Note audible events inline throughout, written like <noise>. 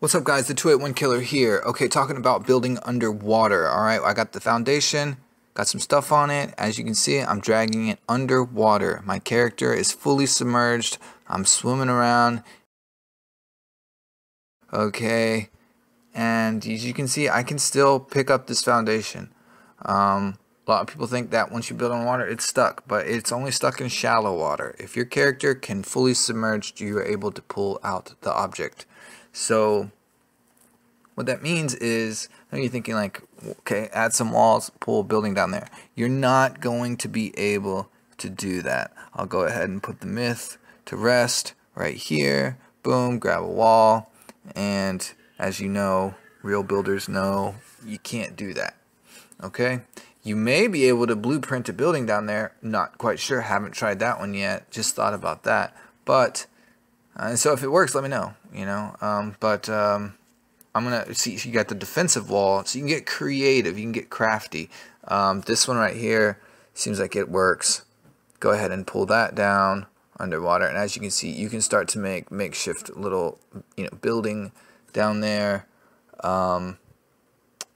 What's up guys, the 281 Killer here. Okay, talking about building underwater. Alright, I got the foundation, got some stuff on it. As you can see, I'm dragging it underwater. My character is fully submerged. I'm swimming around. Okay, and as you can see, I can still pick up this foundation. Um, a lot of people think that once you build on water, it's stuck, but it's only stuck in shallow water. If your character can fully submerge, you are able to pull out the object. So what that means is, you're thinking like, okay, add some walls, pull a building down there. You're not going to be able to do that. I'll go ahead and put the myth to rest right here. Boom, grab a wall. And as you know, real builders know you can't do that. Okay? You may be able to blueprint a building down there. Not quite sure. Haven't tried that one yet. Just thought about that. But uh, so if it works, let me know. You know. Um, but um, I'm gonna see. You got the defensive wall, so you can get creative. You can get crafty. Um, this one right here seems like it works. Go ahead and pull that down underwater, and as you can see, you can start to make makeshift little, you know, building down there. Um,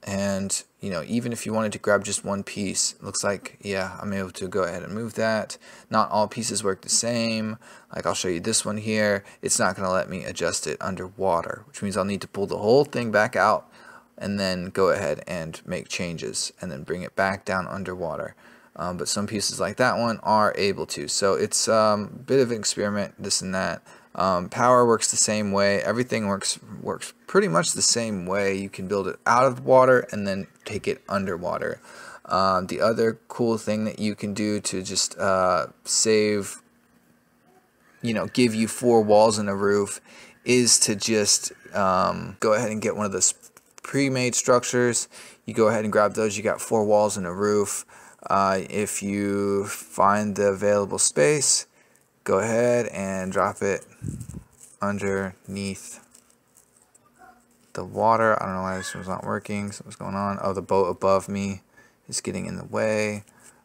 and you know even if you wanted to grab just one piece looks like yeah I'm able to go ahead and move that. Not all pieces work the same. Like I'll show you this one here. It's not gonna let me adjust it underwater which means I'll need to pull the whole thing back out and then go ahead and make changes and then bring it back down underwater. Um, but some pieces like that one are able to. So it's um, a bit of an experiment this and that um, power works the same way. Everything works works pretty much the same way. You can build it out of water and then take it underwater. Um, the other cool thing that you can do to just uh, save, you know, give you four walls and a roof is to just um, go ahead and get one of those pre-made structures. You go ahead and grab those. You got four walls and a roof. Uh, if you find the available space, go ahead and drop it underneath the water. I don't know why this was not working. Something's going on. Oh, the boat above me is getting in the way.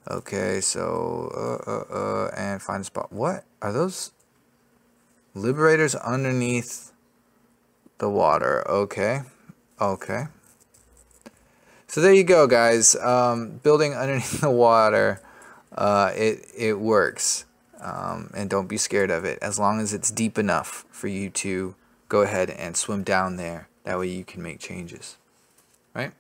Okay, so, uh, uh, uh, and find a spot. What? Are those liberators underneath the water? Okay, okay. So there you go, guys. Um, building <laughs> underneath the water, uh, it, it works um, and don't be scared of it. As long as it's deep enough for you to go ahead and swim down there that way you can make changes. Right